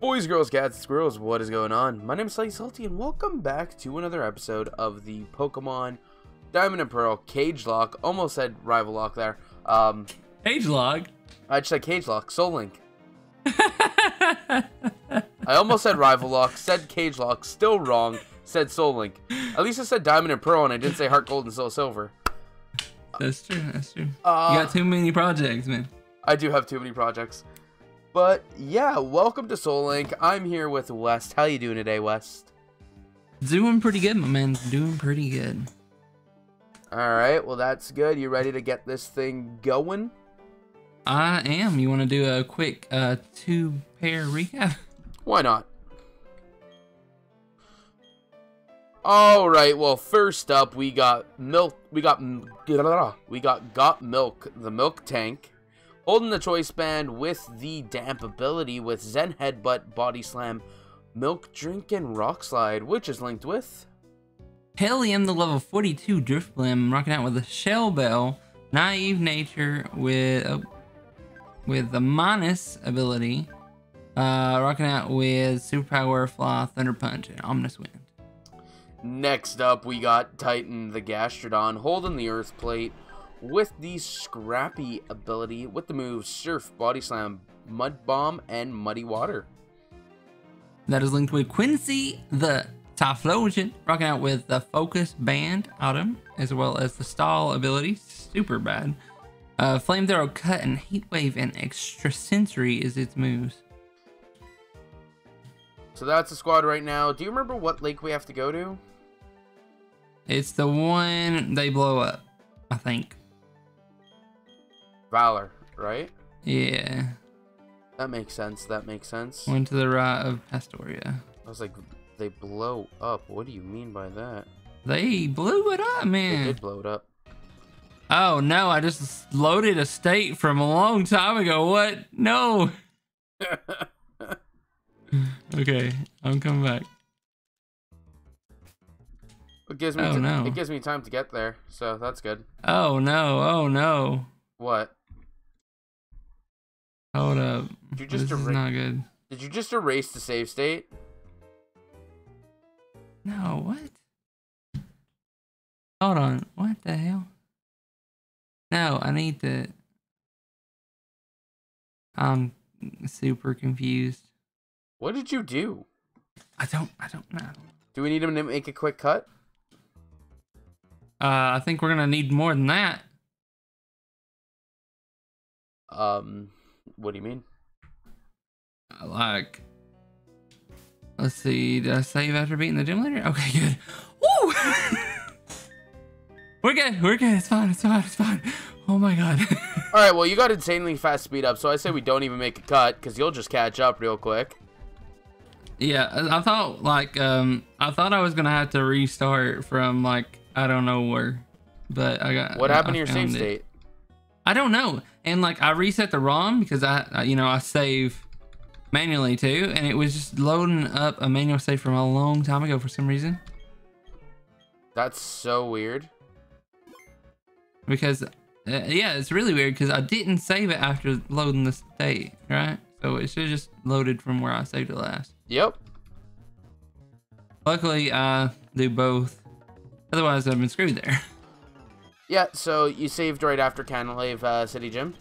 Boys, girls, cats, squirrels, what is going on? My name is SlightliSalti, and welcome back to another episode of the Pokemon Diamond and Pearl Cage Lock. Almost said Rival Lock there. Um, Cage Lock? I just said Cage Lock, Soul Link. I almost said Rival Lock, said Cage Lock, still wrong, said Soul Link. At least I said Diamond and Pearl, and I didn't say Heart Gold and Soul Silver. That's true. That's true. Uh, you got too many projects, man. I do have too many projects. But yeah, welcome to Soul Link. I'm here with West. How you doing today, West? Doing pretty good, my man. Doing pretty good. All right, well that's good. You ready to get this thing going? I am. You want to do a quick uh, two pair recap? Why not? All right. Well, first up, we got milk. We got we got got milk. The milk tank, holding the choice band with the damp ability with Zen headbutt, body slam, milk drink, and rock slide, which is linked with. Helium, the level 42 Drift Drifblim, rocking out with a Shell Bell, Naive Nature with with the minus ability, uh, rocking out with Superpower, Fly, Thunder Punch, and Ominous Wind. Next up, we got Titan the Gastrodon holding the Earth Plate with the Scrappy ability with the moves Surf, Body Slam, Mud Bomb, and Muddy Water. That is linked with Quincy the Typhlosion, rocking out with the Focus Band item, as well as the Stall ability, super bad. Uh, Flamethrower, Cut, and Heat Wave and Extrasensory is its moves. So that's the squad right now. Do you remember what lake we have to go to? It's the one they blow up, I think. Valor, right? Yeah. That makes sense. That makes sense. One to the right of Pastoria. I was like, they blow up. What do you mean by that? They blew it up, man. They did blow it up. Oh no, I just loaded a state from a long time ago. What? No. Okay, I'm coming back. it gives me Oh, no. it gives me time to get there, so that's good. Oh no, oh no. What? Hold up. You just this is not good. Did you just erase the save state? No, what? Hold on. What the hell? No, I need to. I'm super confused. What did you do? I don't. I don't know. Do we need him to make a quick cut? Uh, I think we're gonna need more than that. Um, what do you mean? Uh, Like, let's see. Did I save after beating the gym leader? Okay, good. Woo! we're good. We're good. It's fine. It's fine. It's fine. Oh my god. All right, well, you got insanely fast speed up, so I say we don't even make a cut because you'll just catch up real quick. yeah, I I thought like um, I thought I was gonna have to restart from like I don't know where, but I got. What I happened to your save it. state? I don't know. And like I reset the ROM because I, you know, I save manually too, and it was just loading up a manual save from a long time ago for some reason. That's so weird. Because uh, yeah, it's really weird because I didn't save it after loading the state, right? So it should have just loaded from where I saved it last. Yep. Luckily, I do both. Otherwise, I've been screwed there. Yeah, so you saved right after Canalave uh, City Gym.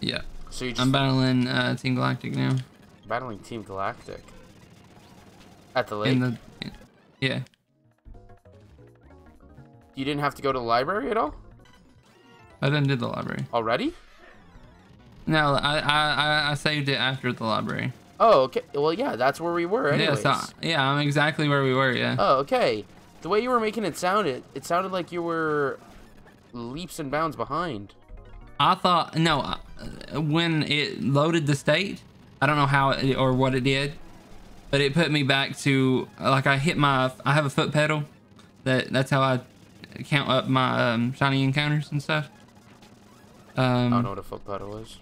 yeah, So you just I'm battling uh, Team Galactic now. battling Team Galactic at the lake. In the yeah, You didn't have to go to the library at all I didn't do the library. already? No, I I I- saved it after the library. Oh, okay. Well, yeah, that's where we were. Yeah, so, yeah, I'm exactly where we were. Yeah. Oh, okay. The way you were making it sound, it it sounded like you were leaps and bounds behind. I thought no, uh, when it loaded the state, I don't know how it or what it did, but it put me back to like I hit my I have a foot pedal, that that's how I count up my um, shiny encounters and stuff. Um, I don't Um, know what a foot pedal is.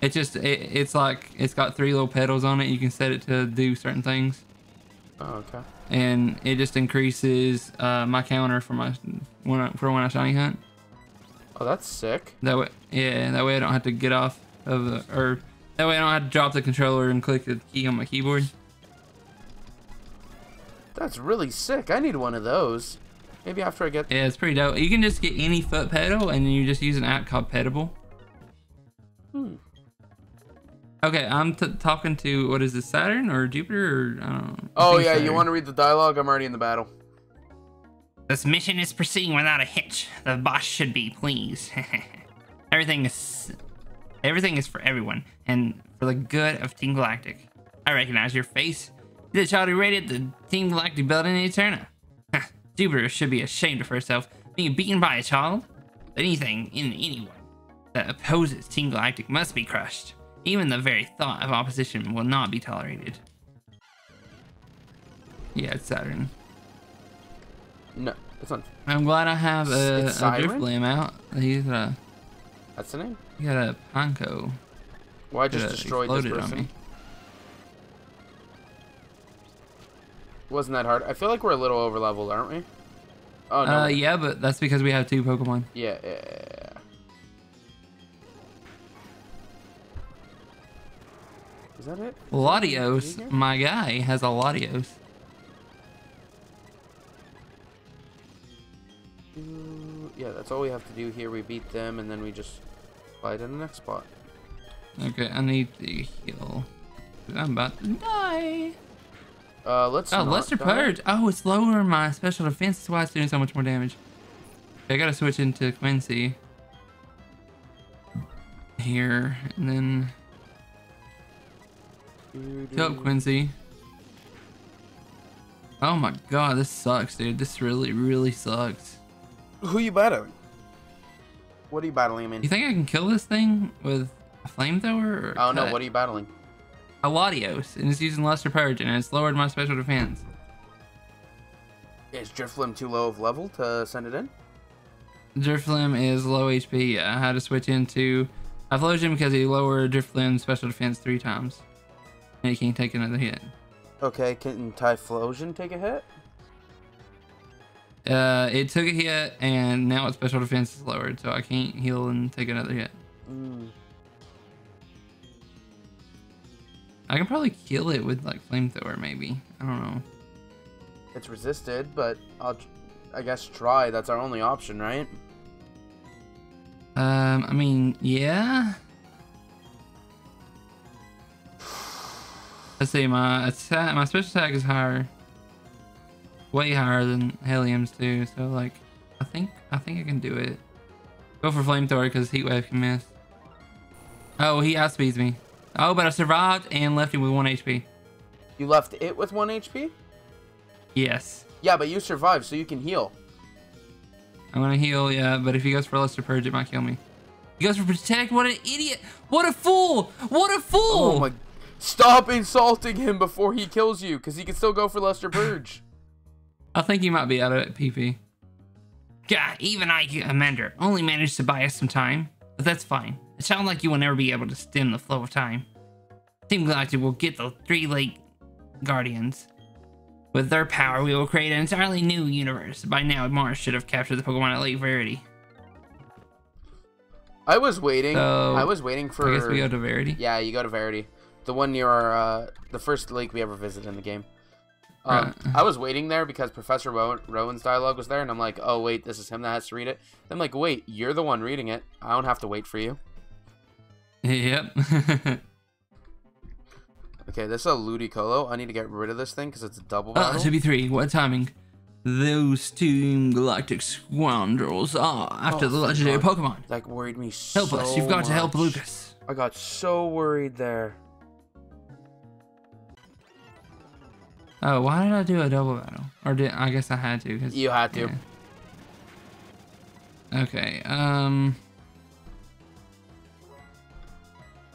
it just it, it's like it's got three little pedals on it. You can set it to do certain things, Oh, okay. And it just increases uh, my counter for my when I, for when I shiny hunt. Oh, that's sick. That way, yeah, that way I don't have to get off of the, or That way I don't have to drop the controller and click the key on my keyboard. That's really sick. I need one of those. Maybe after I get. Yeah, it's pretty dope. You can just get any foot pedal and then you just use an app called Pedable. Hmm. Okay, I'm t talking to what is this Saturn or Jupiter or I don't know. Oh think yeah, you want to read the dialogue? I'm already in the battle. This mission is proceeding without a hitch. The boss should be pleased. everything is everything is for everyone and for the good of Team Galactic. I recognize your face. You're the child who raided the Team Galactic building in Eterna. Jupiter should be ashamed of herself being beaten by a child. Anything in anyone that opposes Team Galactic must be crushed. Even the very thought of opposition will not be tolerated. Yeah, it's Saturn. No, it's not. I'm glad I have a, It's a Drifblim out. He's a That's the name. he got a Panko. Well, I just destroyed this person. me. Wasn't that hard? I feel like we're a little over leveled, aren't we? Oh no. Uh, yeah, but that's because we have two Pokemon. yeah, yeah, Is that it? Latios, my guy, has a Latios. Yeah, that's all we have to do here. We beat them, and then we just fly to the next spot. Okay, I need to heal. I'm about to die. Uh, let's. Oh, Lester die. Purge. Oh, it's lowering my special defense. That's why it's doing so much more damage. Okay, I gotta switch into Quincy. Here, and then kill up Quincy. Oh my god, this sucks, dude. This really, really sucks. Who you battling? What are you battling him in? You think I can kill this thing with a flamethrower? Or Oh no, what are you battling? A Latios, and it's using Luster Purge, and it's lowered my special defense. Is Drifloon too low of level to send it in? Drifloon is low HP. Yeah, I had to switch into Typhlosion because he lowered Drifloon's special defense three times. And he can't take another hit. Okay, can Typhlosion take a hit? Uh, it took a hit, and now its special defense is lowered, so I can't heal and take another hit. Mm. I can probably kill it with like flamethrower, maybe. I don't know. It's resisted, but I'll, I guess, try. That's our only option, right? Um, I mean, yeah. Let's see, my attack, my special attack is higher, way higher than Helium's too. So like, I think I think I can do it. Go for flamethrower because heat wave can miss. Oh, he outspeeds me. Oh, but I survived and left him with one HP. You left it with one HP. Yes, Yeah, but you survived, so you can heal. I'm gonna heal. Yeah, but if he goes for Luster Purge, it might kill me. He goes for protect. What an idiot! What a fool! What a fool! Oh my! Stop insulting him before he kills you, because he can still go for Luster Purge. I think he might be out of it, PP. God, even I, Commander, only managed to buy us some time. But that's fine. It sounds like you will never be able to stem the flow of time. Team Galactic will get the three Lake Guardians. With their power, we will create an entirely new universe. By now, Mars should have captured the Pokemon at Lake Verity. I was waiting. So, I was waiting for. I guess we go to Verity. Yeah, you go to Verity, the one near our, uh, the first lake we ever visited in the game. Um, Right. I was waiting there because Professor Rowan, Rowan's dialogue was there, and I'm like, oh wait, this is him that has to read it. Then I'm like, wait, you're the one reading it. I don't have to wait for you. Yep. Okay, this is a Ludicolo. I need to get rid of this thing because it's a double uh, battle. should be three. What timing? Those Team Galactic scoundrels are after Oh, the legendary God. Pokemon. That worried me so Help us. You've got to help. Lucas. I got so worried there. Oh, why did I do a double battle? Or did I guess I had to? 'cause- You had to. yeah. Okay. Um.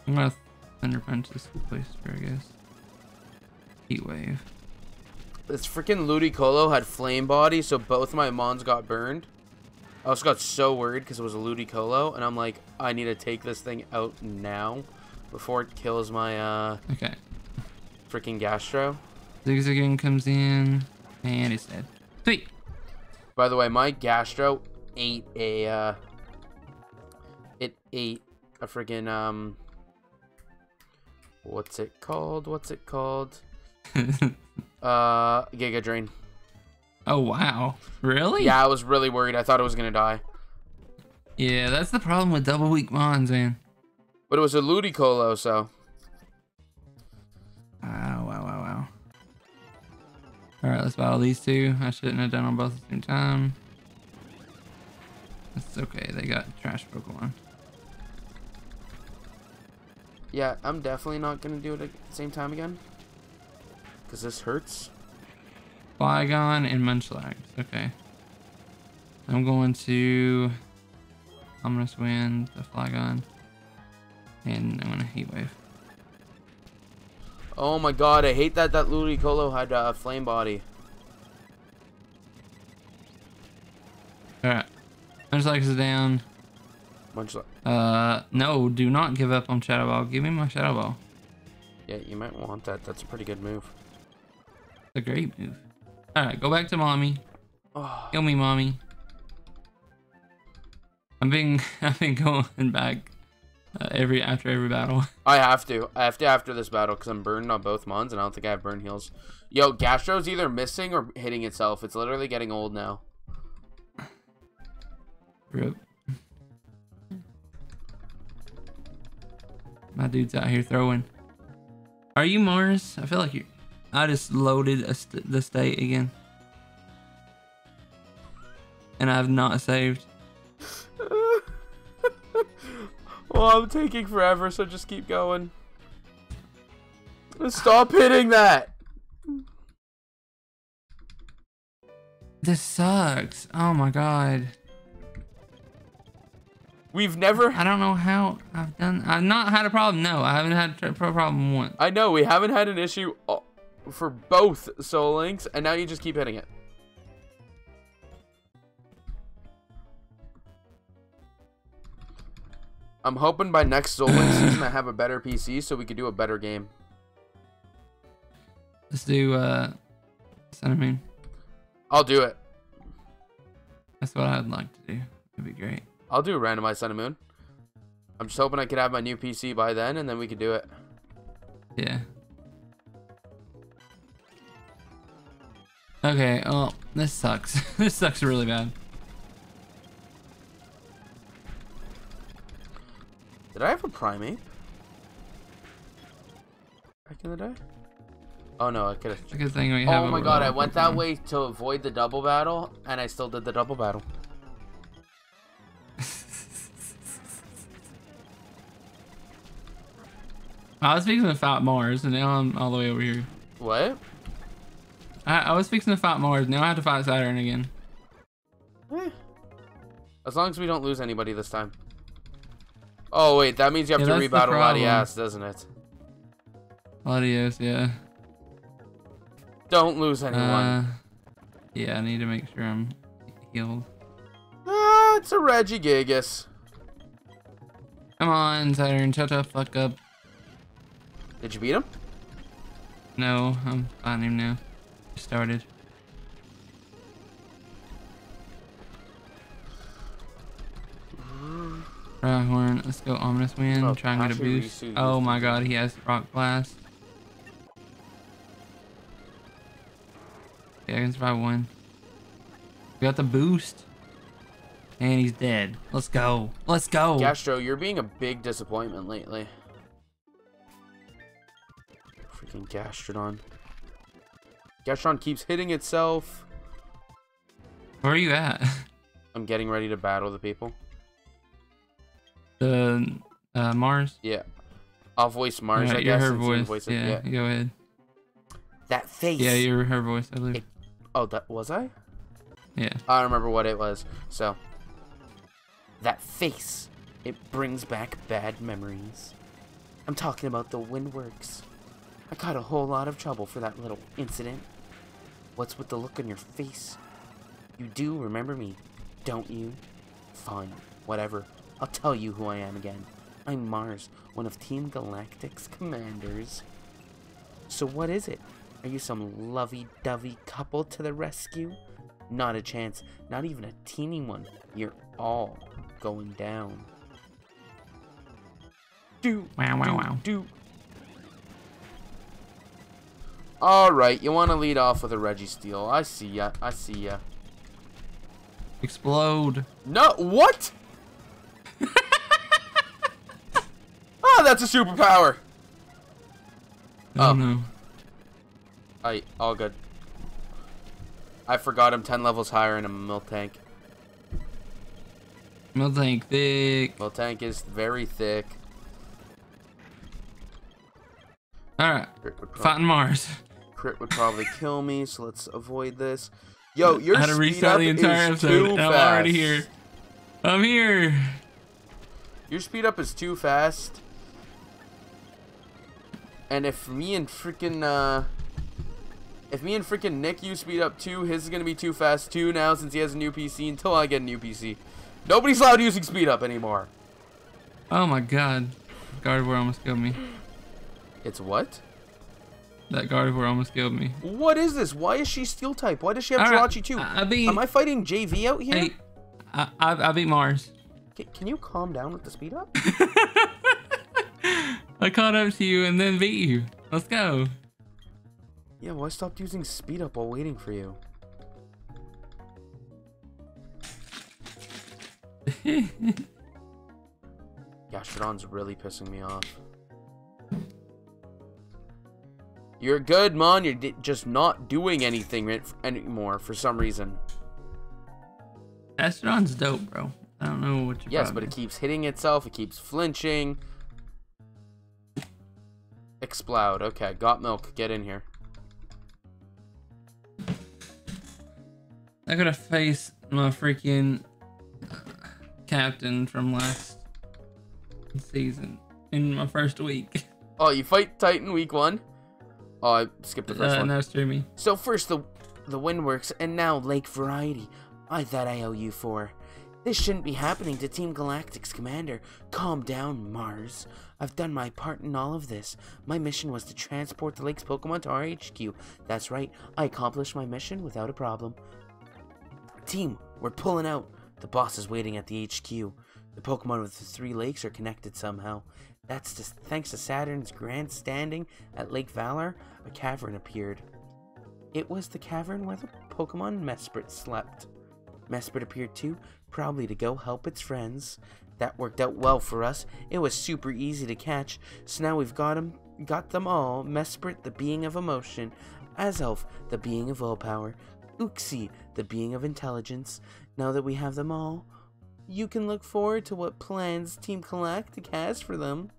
I'm gonna thunder punch this place for I guess. Heat wave. This freaking Ludicolo had flame body, so both my mons got burned. I also got so worried because it was a Ludicolo, and I'm like, I need to take this thing out now before it kills my uh Okay. freaking Gastro. Zigzagoon comes in and it's dead. Sweet. By the way, my Gastro ate a uh it ate a freaking um What's it called? What's it called? Uh, Giga Drain. oh wow, really? Yeah, I was really worried. I thought it was gonna die, Yeah, that's the problem with double weak mons, man. but it was a Ludicolo, so All right, let's battle these two. I shouldn't have done them both at the same time. That's okay. They got trash Pokemon. yeah, I'm definitely not gonna do it at the same time again, cause this hurts. Flygon and Munchlax. Okay. I'm going to Ominous Wind, the Flygon, and I'm gonna Heat Wave. Oh my god, I hate that that Ludicolo had uh, flame body. All right. Munchlax is down. Much like, Uh, no, do not give up on Shadow Ball. Give me my Shadow Ball. yeah, you might want that. That's a pretty good move. It's a great move. All right, go back to mommy. Oh, Kill me, mommy. I'm being I've been going back uh, every after every battle. I have to. I have to after this battle because I'm burned on both mons and I don't think I have burn heals. Yo, Gastro's either missing or hitting itself. It's literally getting old now. Rip. My dude's out here throwing. Are you Mars? I feel like you. I just loaded a st- the state again, and I've not saved. Well, I'm taking forever, so just keep going. Stop hitting that! This sucks. Oh my god. We've never. I don't know how I've done. I've not had a problem. No, I haven't had a problem once. I know we haven't had an issue uh, for both Soul Links, and now you just keep hitting it. I'm hoping by next Link season I have a better PC so we could do a better game. Let's do uh, Sun and Moon. I'll do it. That's what I'd like to do. That'd be great. I'll do a randomized Sun and Moon. I'm just hoping I could have my new PC by then, and then we could do it. Yeah. Okay. Oh, this sucks. this sucks really bad. Did I have a primate? Back in the day? Oh no, I could have. Good thing we have. Oh my god, I went that way to avoid the double battle, and I still did the double battle. I was fixing to fight Mars, and now I'm all the way over here. What? I, I was fixing to fight Mars. Now I have to fight Saturn again. Eh. As long as we don't lose anybody this time. Oh wait, that means you have Yeah, to that's the rebattle problem. Latias, doesn't it? Latios, yeah. Don't lose anyone. Uh, yeah, I need to make sure I'm healed. ah, it's a Regigigas. Come on, Saturn, shut the fuck up. Did you beat him? No, I'm fighting him now. Started. Rhyhorn, let's go Ominous Wind, Oh, try and get a boost. Oh my god, he has Rock Blast. Yeah, I can survive one. We got the boost. And he's dead. Let's go. Let's go. Gastro, you're being a big disappointment lately. Freaking Gastrodon. Gastrodon keeps hitting itself. Where are you at? I'm getting ready to battle the people. The uh, Mars? Yeah. I'll voice Mars, Yeah, I you're guess. her you voice. it. Yeah, go ahead. That face. Yeah, you're her voice, I believe. Oh, that was I? Yeah. I don't remember what it was. So, that face, it brings back bad memories. I'm talking about the Windworks. I got a whole lot of trouble for that little incident. What's with the look on your face? You do remember me, don't you? Fine, whatever. I'll tell you who I am again. I'm Mars, one of Team Galactic's commanders. So what is it? Are you some lovey-dovey couple to the rescue? Not a chance. Not even a teeny one. You're all going down. Do Wow, wow, do, wow. Do Alright, you want to lead off with a Registeel. I see ya. I see ya. Explode. No, what? oh, that's a superpower. Oh, no. I all good. I forgot I'm 10 levels higher in a milk tank. Miltank thick. Milk tank is very thick. Alright. Prob- Fighting Mars. crit would probably kill me, so let's avoid this. Yo, your I had to speed restart up the entire is episode. too fast. I'm already here. I'm here. Your speed up is too fast. And if me and freaking uh if me and freaking Nick use speed up too, his is gonna be too fast too now since he has a new PC until I get a new PC. Nobody's allowed using speed up anymore. Oh my god. Gardevoir almost killed me. It's what? That Gardevoir almost killed me. What is this? Why is she steel type? Why does she have Alright, Jirachi too? I, I beat. Am I fighting JV out here? hey, I, I, I beat Mars. Ca- Can you calm down with the speed up? I caught up to you and then beat you. Let's go. yeah, well I stopped using speed up while waiting for you. Gastrodon's really pissing me off. You're good, Mon. You're just not doing anything anymore for some reason. Gastrodon's dope, bro. I don't know what you're Yes, but it keeps hitting itself. It keeps flinching. Explode. Okay, got milk. Get in here. I gotta face my freaking captain from last season in my first week. Oh, you fight Titan week one. Oh, I skipped the first Uh, one. no streaming. So first the the Windworks, and now Lake Verity. I that I owe you for. This shouldn't be happening to Team Galactic's commander. Calm down, Mars. I've done my part in all of this. My mission was to transport the lake's Pokemon to our HQ. That's right, I accomplished my mission without a problem. Team, we're pulling out. The boss is waiting at the HQ. The Pokemon with the three lakes are connected somehow. That's just thanks to Saturn's grandstanding at Lake Valor, a cavern appeared. It was the cavern where the Pokemon Mesprit slept. Mesprit appeared too, probably to go help its friends. That worked out well for us. It was super easy to catch, so now we've got 'em, got them all. Mesprit, the being of emotion. Azelf, the being of willpower. Uxie, the being of intelligence. Now that we have them all, you can look forward to what plans Team Galactic has for them.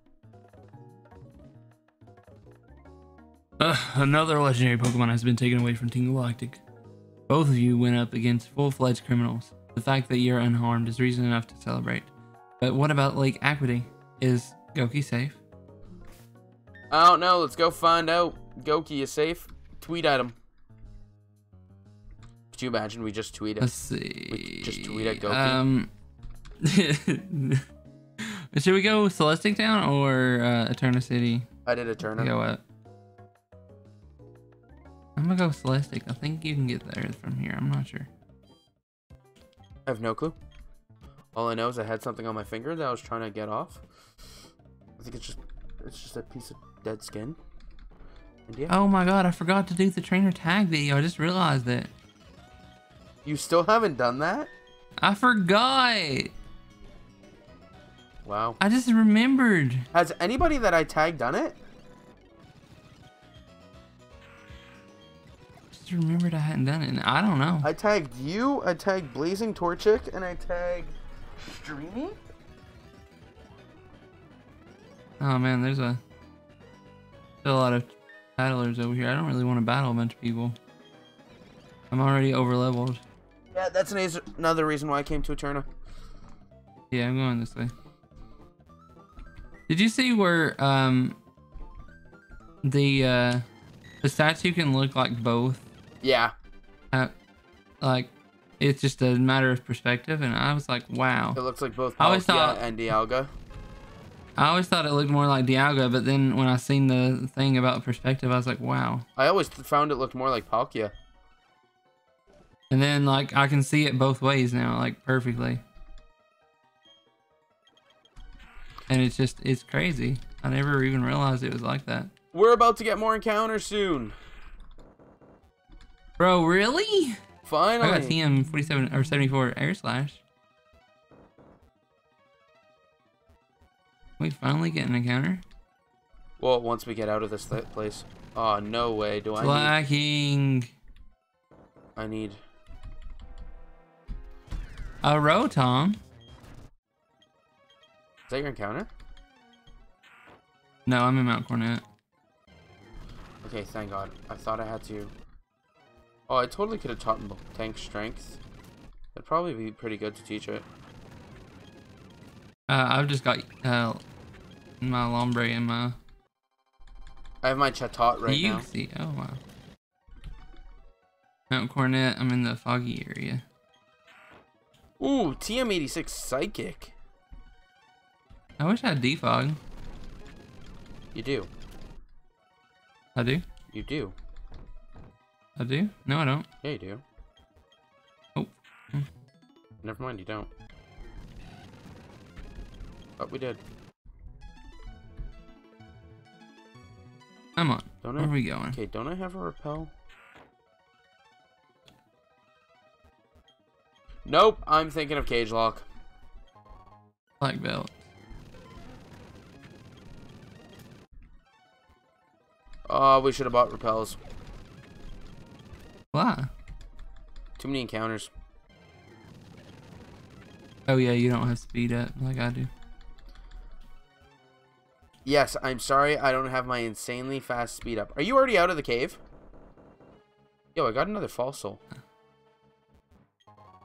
Ugh, another legendary Pokemon has been taken away from Team Galactic. Both of you went up against full-fledged criminals. The fact that you're unharmed is reason enough to celebrate. But what about Lake Acuity? Is Goki safe? I don't know. Let's go find out. Goki is safe. Tweet at him. Could you imagine we just tweet Let's at see. just tweet at Goki? Um, should we go Celestic Town or uh, Eterna City? I did a turn. Go what? I'm gonna go Celestic. I think you can get there from here. I'm not sure. I have no clue. All I know is I had something on my finger that I was trying to get off. I think it's just it's just a piece of dead skin. And yeah. Oh my god, I forgot to do the trainer tag video. I just realized it. You still haven't done that? I forgot. Wow. I just remembered. Has anybody that I tagged done it? Just remembered I hadn't done it. and I don't know. I tagged you, I tagged Blazing Torchic, and I tagged Streamy? Oh man, there's a still a lot of battlers over here. I don't really want to battle a bunch of people. I'm already over leveled. Yeah, that's an another reason why I came to Eterna. Yeah, I'm going this way. Did you see where um the uh the statue can look like both? Yeah. Uh, like it's just a matter of perspective, and I was like, wow. It looks like both I always thought- and Dialga. I always thought it looked more like Dialga, but then when I seen the thing about perspective, I was like, wow. I always found it looked more like Palkia. And then like I can see it both ways now, like perfectly. And it's just it's crazy. I never even realized it was like that. We're about to get more encounters soon. Bro, really? Finally. I got TM 47 or 74 air slash. We finally get an encounter. Well, once we get out of this th- place. Oh, no way. Do I need... Slacking. I need... A Rotom. Is that your encounter? No, I'm in Mount Coronet. Okay, thank God. I thought I had to... Oh, I totally could have taught him tank strength. That'd probably be pretty good to teach it. Uh, I've just got uh, my Lombre and my I have my Chatot right you now. See. Oh, wow. Mount Coronet, I'm in the foggy area. Ooh, TM86 Psychic. I wish I had defog. You do. I do? You do. I do? No, I don't. Yeah, you do. Oh. Never mind, you don't. But we did. I'm on. Don't Where I? are we going? Okay, don't I have a repel? Nope, I'm thinking of Cage Lock. Black belt. Oh, we should have bought repels. Why? Too many encounters. Oh yeah, you don't have speed up like I do. Yes, I'm sorry I don't have my insanely fast speed up. Are you already out of the cave? Yo, I got another fossil.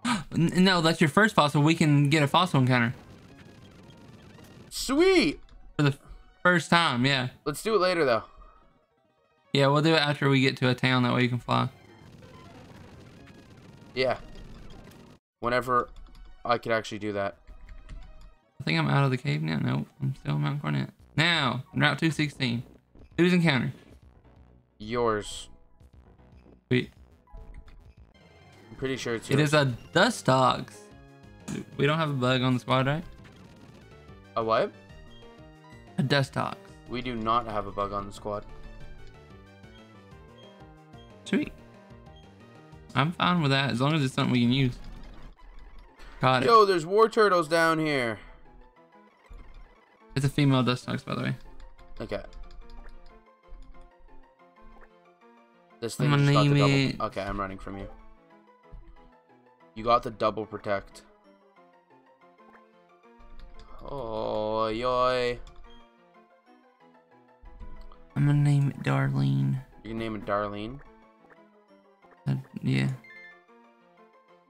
No, that's your first fossil. We can get a fossil encounter Sweet! for the first time. Yeah. Let's do it later, though. Yeah, we'll do it after we get to a town. That way you can fly. Yeah. Whenever I could actually do that. I think I'm out of the cave now. Nope, I'm still in Mount Coronet. Now, Route 216. Who's encounter? Yours. Wait, I'm pretty sure it's it yours. is a Dustox. We don't have a bug on the squad, right? A what? A Dustox. We do not have a bug on the squad. Sweet. I'm fine with that as long as it's something we can use. Got it. Yo, there's war turtles down here. It's a female Dustox, by the way. Okay. This I'm thing just got the double. it- Okay, I'm running from you. You got the double protect. Oh, yoy. I'm gonna name it Darlene. You can name it Darlene. Yeah.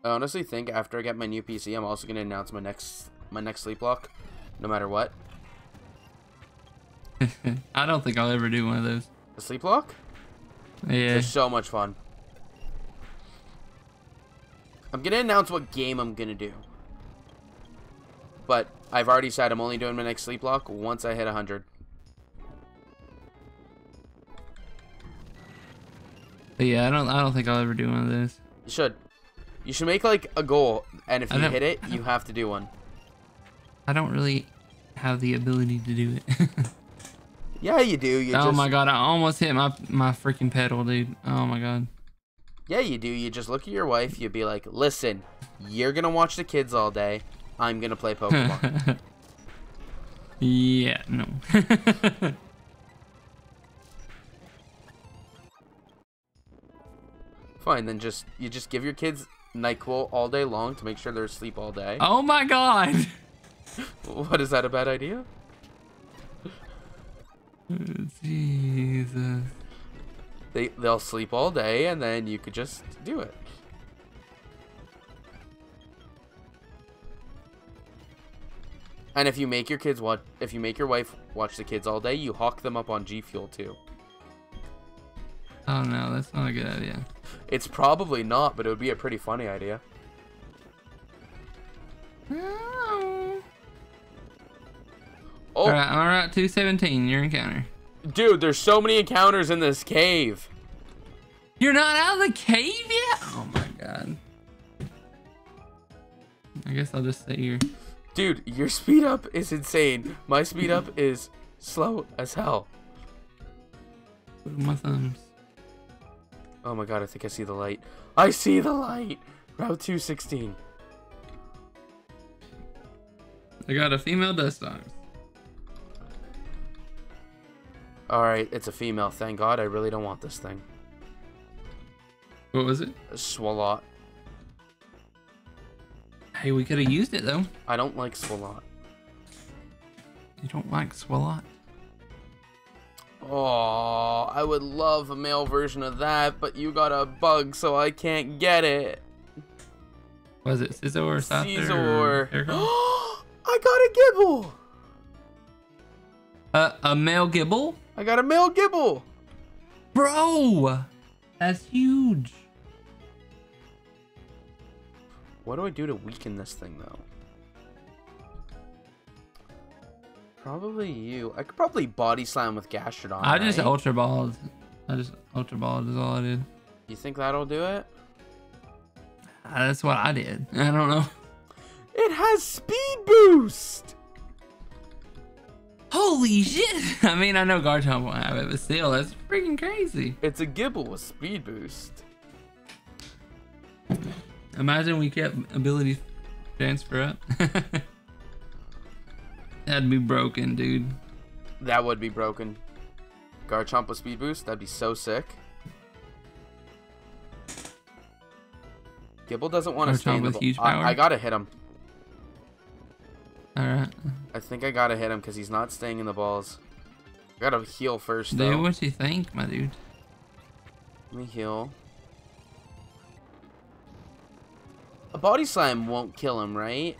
I honestly think after I get my new PC, I'm also gonna announce my next my next sleep lock, no matter what. I don't think I'll ever do one of those. The sleep lock? Yeah. They're so much fun. I'm gonna announce what game I'm gonna do. But I've already said I'm only doing my next sleep lock once I hit 100. But yeah, I don't. I don't think I'll ever do one of those. You should. You should make like a goal, and if I you hit it, you have to do one. I don't really have the ability to do it. Yeah, you do. You oh just, my god! I almost hit my my freaking pedal, dude. Oh my god. Yeah, you do. You just look at your wife. You'd be like, "Listen, you're gonna watch the kids all day. I'm gonna play Pokemon." yeah. No. Fine, then just you just give your kids Nyquil all day long to make sure they're asleep all day. oh my god. What is that a bad idea? Jesus. They they'll sleep all day, and then you could just do it. And if you make your kids watch, if you make your wife watch the kids all day, you hawk them up on G Fuel too. Oh no, that's not a good idea. It's probably not, but it would be a pretty funny idea. Hmm. Oh. Oh, All right, I'm at 217. Your encounter. dude, there's so many encounters in this cave. You're not out of the cave yet? Oh my god. I guess I'll just sit here. Dude, your speed up is insane. My speed up is slow as hell. My thumbs. Oh my god, I think I see the light. I see the light! Route 216. I got a female Dustox. Alright, it's a female. Thank god, I really don't want this thing. What was it? A Swalot. Hey, we could have used it though. I don't like Swalot. You don't like Swalot? Oh, I would love a male version of that, but you got a bug, so I can't get it. Was it Scizor or Scyther? I got a Gible! Uh, a male Gible? I got a male Gible! Bro! That's huge. What do I do to weaken this thing, though? Probably you. I could probably body slam with Gastrodon. I just right? ultra balled. I just ultra balled is all I did. You think that'll do it? Uh, That's what I did. I don't know. It has speed boost! Holy shit! I mean, I know Garchomp won't have it, but still, that's freaking crazy. It's a Gible with speed boost. Imagine we kept ability transfer up. That'd be broken, dude. That would be broken. Garchomp with speed boost? That'd be so sick. Gible doesn't want to stay in the with huge I- power? I gotta hit him. Alright. I think I gotta hit him because he's not staying in the balls. I gotta heal first, Do though. what you think, my dude. Let me heal. A body slam won't kill him, right?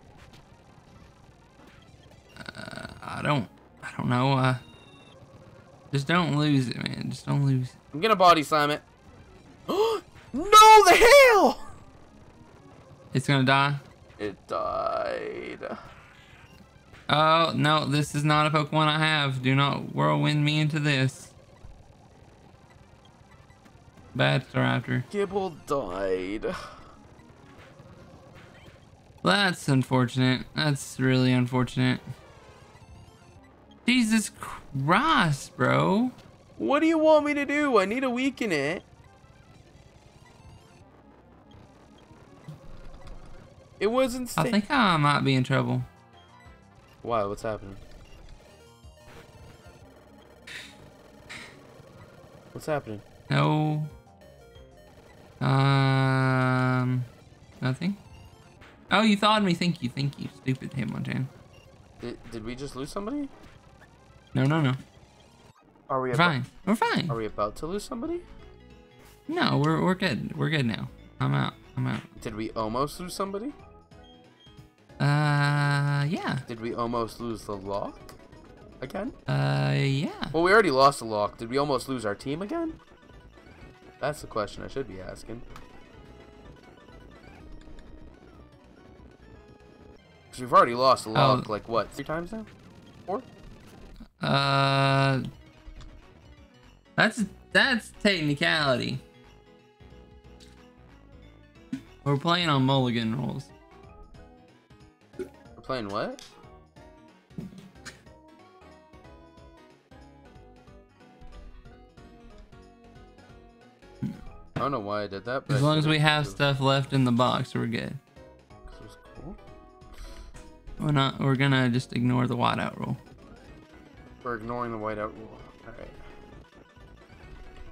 I don't I don't know, uh just don't lose it, man. Just don't lose it. I'm gonna body slam it. no, the hail! It's gonna die. It died. Oh no, this is not a Pokemon I have. Do not whirlwind me into this. Bad Staraptor. Gible died. That's unfortunate. That's really unfortunate. Jesus Christ, bro. What do you want me to do? I need to weaken it. It wasn't. I think I might be in trouble. Why? What's happening? What's happening? No. Um, nothing. Oh, you thawed me. Thank you. Thank you. Stupid Hitmonchan. Did, did we just lose somebody? No, no, no. Are we We're fine. We're fine. Are we about to lose somebody? No, we're we're good. We're good now. I'm out. I'm out. Did we almost lose somebody? Uh, yeah. Did we almost lose the lock? Again? Uh, yeah. Well, we already lost the lock. Did we almost lose our team again? That's the question I should be asking. Because we've already lost the lock, Oh. like, what, three times now? Uh, that's that's technicality. We're playing on mulligan rules. We're playing what? I don't know why I did that, but As long as we have stuff left in the box, we're good. cool. We're not. We're gonna just ignore the whiteout rule. We're ignoring the whiteout rule. Alright.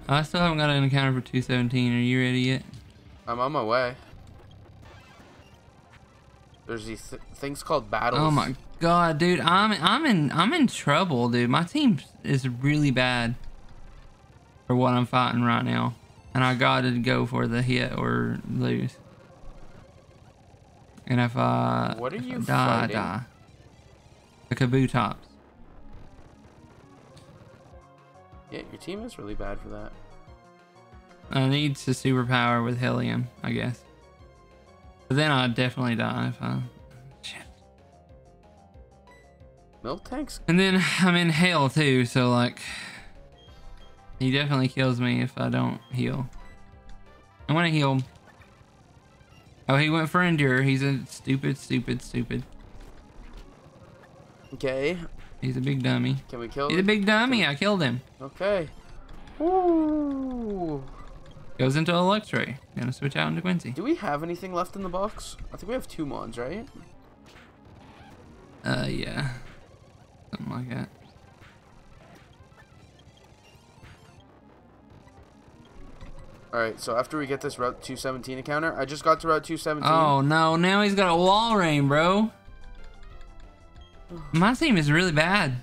I still haven't got an encounter for 217. Are you ready yet? I'm on my way. There's these th- things called battles. Oh my god, dude! I'm I'm in I'm in trouble, dude. My team is really bad for what I'm fighting right now, and I gotta go for the hit or lose. And if I What are if I you die, I fighting? die. The Kabutops. Yeah, your team is really bad for that. Uh, I need to superpower with helium, I guess. But then I'd definitely die if I. Shit. Milk tanks? And then I'm in hell too, so like. He definitely kills me if I don't heal. I want to heal. Oh, he went for endure. He's a stupid, stupid, stupid. Okay. He's a big dummy. Can we kill him? He's a big dummy. I killed him. Okay. Ooh. Goes into Electro. Gonna switch out into Quincy. Do we have anything left in the box? I think we have two mons, right? Uh, yeah. Something like that. Alright, so after we get this Route 217 encounter, I just got to Route 217. Oh no, now he's got a Walrein, bro. My team is really bad.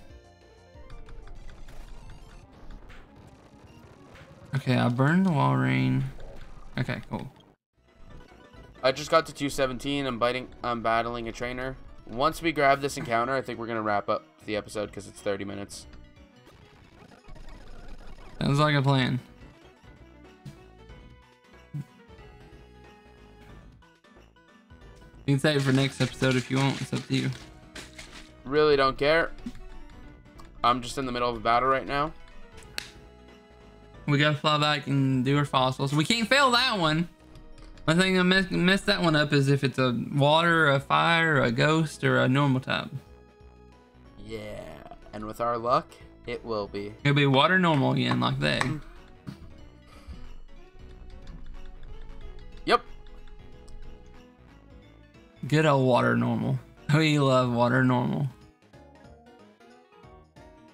Okay, I burned the Walrein. Okay, cool. I just got to 217. I'm biting. I'm battling a trainer. Once we grab this encounter, I think we're gonna wrap up the episode because it's 30 minutes. Sounds like a plan. You can save it for next episode if you want. It's up to you. Really don't care. I'm just in the middle of a battle right now. We gotta fly back and do our fossils. We can't fail that one. One thing I mess, messed that one up is if it's a water, a fire, a ghost, or a normal type. Yeah, and with our luck, it will be. It'll be water normal again, like that. Yep. Good old water normal. We love water normal.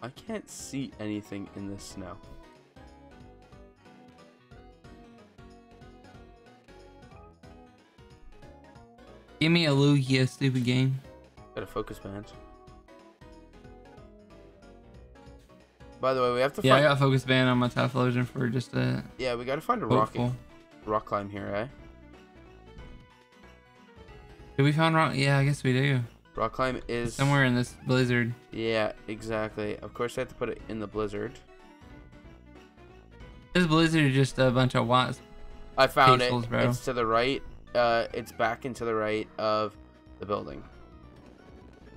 I can't see anything in this snow. Give me a Lugia, stupid game. Got a focus band. By the way, we have to Yeah, I find. got focus band on my Typhlosion for just a Yeah, we gotta find a rock rock climb here, eh? Did we find rock? Yeah, I guess we do. Rock climb is Somewhere in this blizzard. Yeah, exactly. Of course, I have to put it in the blizzard. This blizzard is just a bunch of white. I found Pixels, it. bro. It's to the right. Uh, it's back and to the right of the building.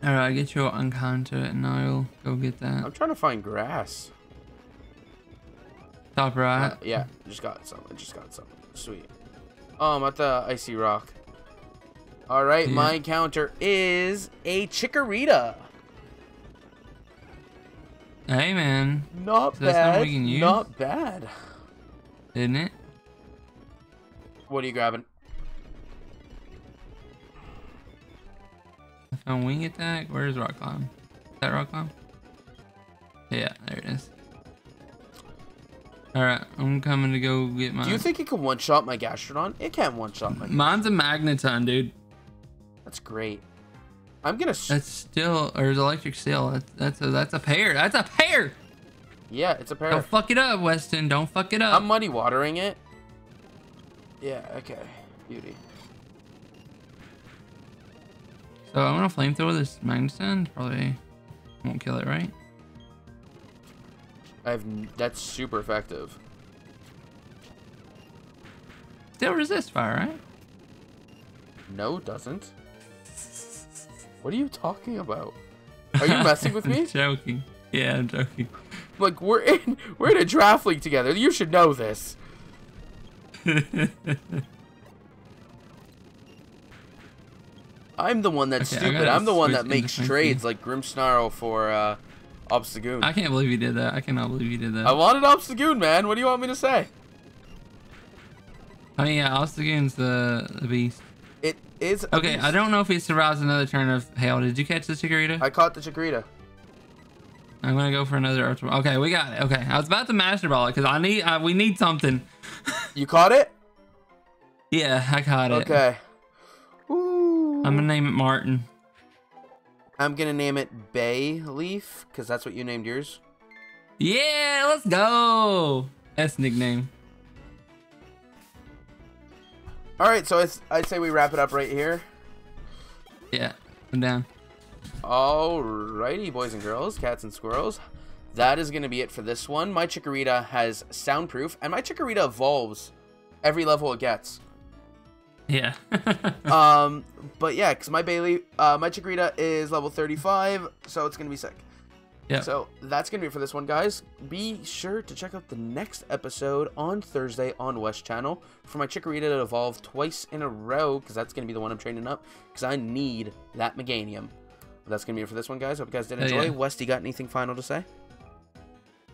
Alright, get your encounter, and I'll go get that. I'm trying to find grass. Top right. Uh, yeah, just got some. I just got some. Sweet. Oh, I'm at the icy rock. All right, Yeah. my encounter is a chikorita. Hey man, Not So bad. we can use? Not bad. isn't it? What are you grabbing? I found wing attack. Where's rock climb? Is that rock climb? Yeah, there it is. Alright, I'm coming to go get my. Do you think it can one shot my Gastrodon? It can't one shot my. Mine's a magneton, dude. That's great. I'm gonna. That's still, or is electric steel? That's that's a that's a pair. That's a pair. yeah, it's a pair. Don't fuck it up, Weston. Don't fuck it up. I'm muddy watering it. Yeah. Okay. Beauty. So I'm gonna flamethrower this magneton. Probably won't kill it, right? I have. n- That's super effective. Still resist fire, right? No, it doesn't. What are you talking about? Are you messing with I'm me? joking. Yeah, I'm joking. Like we're in we're in a draft league together. You should know this. I'm the one that's Okay, stupid. I'm the one that makes trades like Grimmsnarl for uh Obstagoon. I can't believe you did that. I cannot believe you did that. I wanted Obstagoon, man. What do you want me to say? I mean, yeah, Obstagoon's the, the beast. Is. Okay. I don't know if he survives another turn of hail. Did you catch the Chikorita? I caught the Chikorita. I'm gonna go for another Ultra. Okay, we got it. Okay, I was about to Master Ball it because I need, uh, we need something. You caught it? Yeah, I caught it. Okay. Ooh. I'm gonna name it Martin. I'm gonna name it Bayleef because that's what you named yours. Yeah, let's go. That's nickname. All right, so I'd say we wrap it up right here. Yeah, I'm down. Alrighty, boys and girls, cats and squirrels. That is going to be it for this one. My Chikorita has soundproof, and my Chikorita evolves every level it gets. Yeah. Um, but yeah, because my Bailey, uh, my Chikorita is level 35, so it's going to be sick. Yeah. So that's going to be it for this one, guys. Be sure to check out the next episode on Thursday on West Channel for my Chikorita to evolve twice in a row, because that's going to be the one I'm training up, because I need that Meganium. But that's going to be it for this one, guys. Hope you guys did Oh, enjoy. yeah. Westy, got anything final to say?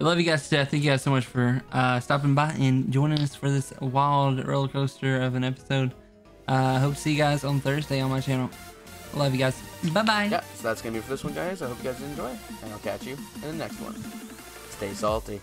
I love you guys to death. Thank you guys so much for uh, stopping by and joining us for this wild roller coaster of an episode. Uh, hope to see you guys on Thursday on my channel. Love you guys. Bye bye. Yeah, so that's gonna be it for this one, guys. I hope you guys enjoy, and I'll catch you in the next one. Stay salty.